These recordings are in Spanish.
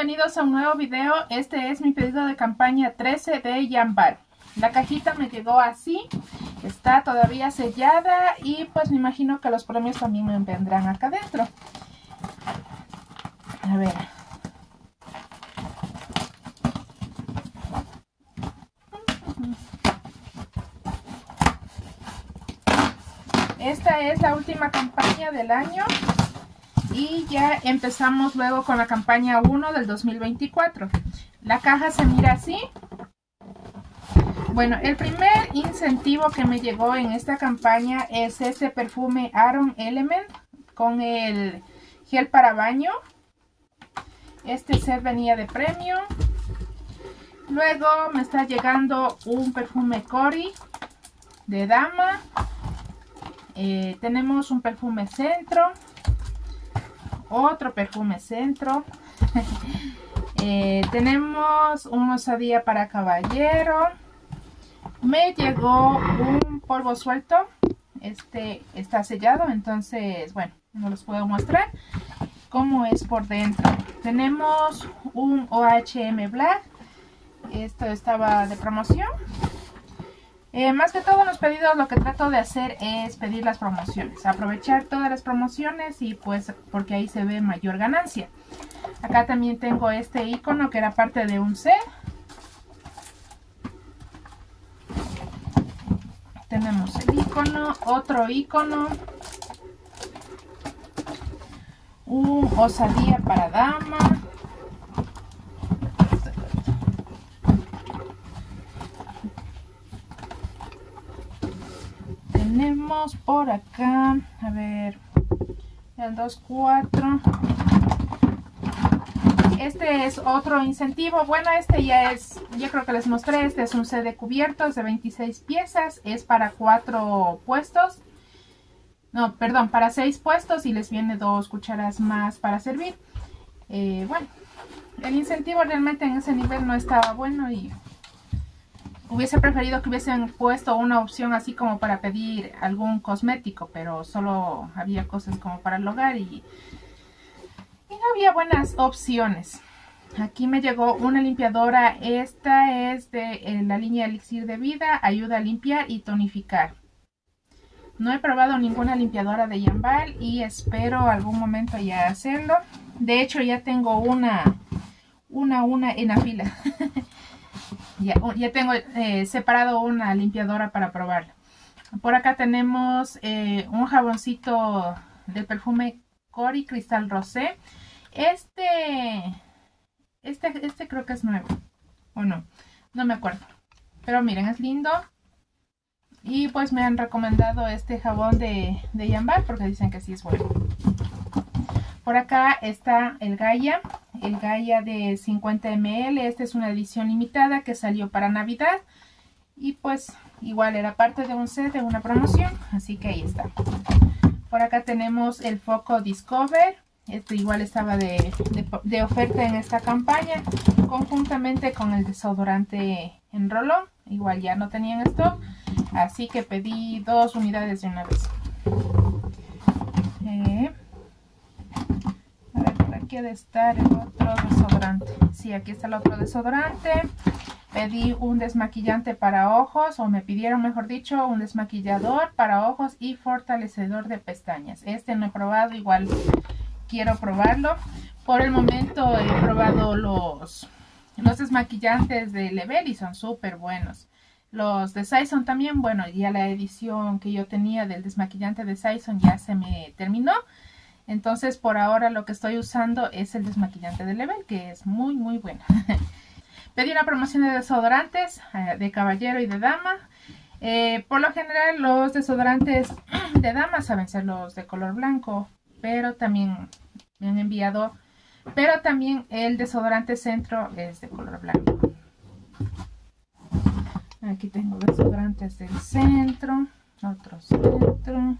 bienvenidos a un nuevo video. Este es mi pedido de campaña 13 de Yambar. La cajita me llegó así, está todavía sellada y pues me imagino que los premios también me vendrán acá adentro. A ver. Esta es la última campaña del año y ya empezamos luego con la campaña 1 del 2024. La caja se mira así. Bueno, el primer incentivo que me llegó en esta campaña es este perfume Aron Element con el gel para baño. Este set venía de premio. Luego me está llegando un perfume Cory de dama. Eh, tenemos un perfume centro otro perfume centro. Eh, tenemos un osadía para caballero. Me llegó un polvo suelto. Este está sellado, entonces, bueno, no los puedo mostrar. Cómo es por dentro. Tenemos un OHM Black. Esto estaba de promoción. Eh, más que todo los pedidos lo que trato de hacer es pedir las promociones, aprovechar todas las promociones y pues porque ahí se ve mayor ganancia. Acá también tengo este icono que era parte de un set. Tenemos el icono, otro icono, un osadía para dama, por acá, a ver, el 2, 4. Este es otro incentivo. Bueno, este ya es, ya creo que les mostré, este es un set de cubiertos de 26 piezas. Es para 4 puestos. No, perdón, para 6 puestos y les viene dos cucharas más para servir. Eh, bueno, el incentivo realmente en ese nivel no estaba bueno y Hubiese preferido que hubiesen puesto una opción así como para pedir algún cosmético, pero solo había cosas como para el hogar y, no había buenas opciones. Aquí me llegó una limpiadora, esta es de eh, la línea Elixir de Vida, ayuda a limpiar y tonificar. No he probado ninguna limpiadora de Yambal y espero algún momento ya hacerlo. De hecho ya tengo una, una, una en la fila. Ya, tengo eh, separado una limpiadora para probarla. Por acá tenemos eh, un jaboncito del perfume Cory Cristal Rosé. Este, este, este creo que es nuevo. ¿O no? No me acuerdo. Pero miren, es lindo. Y pues me han recomendado este jabón de, de Yambar porque dicen que sí es bueno. Por acá está el Gaia, el Gaia de 50 ml. Esta es una edición limitada que salió para Navidad. Y pues igual era parte de un set de una promoción, así que ahí está. Por acá tenemos el foco Discover. Este igual estaba de, oferta en esta campaña, conjuntamente con el desodorante en rolón. Igual ya no tenían esto, así que pedí dos unidades de una vez. Eh, aquí de estar el otro desodorante. Sí, aquí está el otro desodorante. Pedí un desmaquillante para ojos, o me pidieron, mejor dicho, un desmaquillador para ojos y fortalecedor de pestañas. Este no he probado, igual quiero probarlo. Por el momento he probado los, los desmaquillantes de Level y son súper buenos. Los de Saison también, bueno, ya la edición que yo tenía del desmaquillante de Saison ya se me terminó. Entonces por ahora lo que estoy usando es el desmaquillante de Level, que es muy muy bueno. Pedí una promoción de desodorantes eh, de caballero y de dama. Eh, por lo general los desodorantes de dama saben ser los de color blanco, pero también me han enviado, pero también el desodorante centro es de color blanco. Aquí tengo desodorantes del centro, otro centro.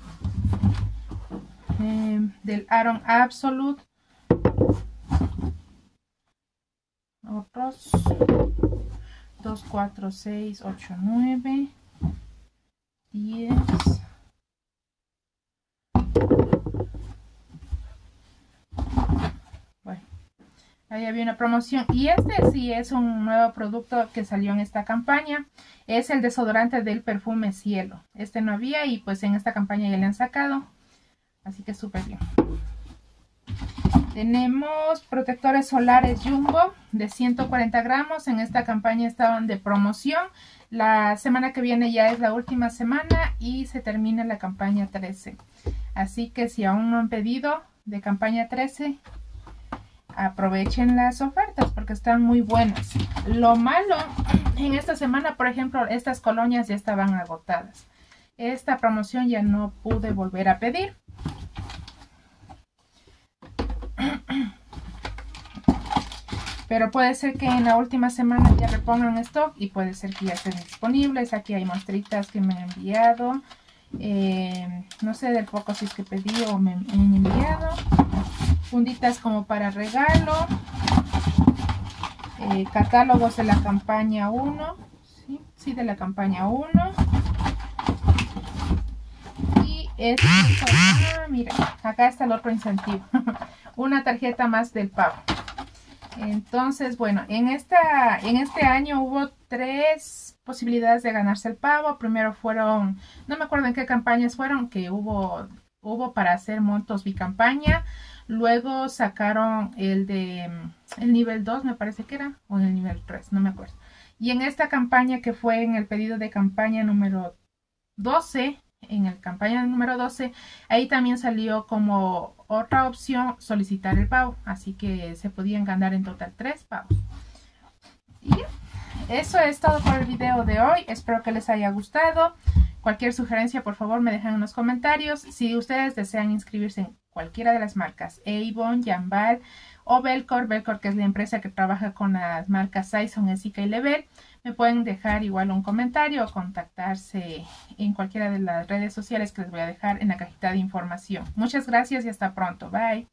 Em, del Aaron Absolute. Otros 2, 4, 6, 8, 9, 10. Bueno, Ahí había una promoción. Y este sí es un nuevo producto que salió en esta campaña. Es el desodorante del perfume Cielo. Este no había y pues en esta campaña ya le han sacado. Así que súper bien. Tenemos protectores solares Jumbo de 140 gramos. En esta campaña estaban de promoción. La semana que viene ya es la última semana y se termina la campaña 13. Así que si aún no han pedido de campaña 13, aprovechen las ofertas porque están muy buenas. Lo malo, en esta semana, por ejemplo, estas colonias ya estaban agotadas. Esta promoción ya no pude volver a pedir. Pero puede ser que en la última semana ya repongan stock y puede ser que ya estén disponibles. Aquí hay muestritas que me han enviado. Eh, no sé del poco si es que pedí o me han enviado. Funditas como para regalo. Eh, catálogos de la campaña 1. ¿sí? sí, de la campaña 1. Y es... Ah, mira, acá está el otro incentivo. Una tarjeta más del pago. Entonces, bueno, en, esta, en este año hubo tres posibilidades de ganarse el pago. Primero fueron, no me acuerdo en qué campañas fueron, que hubo, hubo para hacer montos bicampaña. Luego sacaron el de el nivel 2, me parece que era, o el nivel 3, no me acuerdo. Y en esta campaña que fue en el pedido de campaña número 12, en el campaña número 12, ahí también salió como otra opción solicitar el pago. Así que se podían ganar en total tres pagos. Y eso es todo por el video de hoy. Espero que les haya gustado. Cualquier sugerencia, por favor, me dejan en los comentarios. Si ustedes desean inscribirse en cualquiera de las marcas, Avon, Jambal o Belcor, Belcor que es la empresa que trabaja con las marcas Saison, Esica y Level, me pueden dejar igual un comentario o contactarse en cualquiera de las redes sociales que les voy a dejar en la cajita de información. Muchas gracias y hasta pronto. Bye.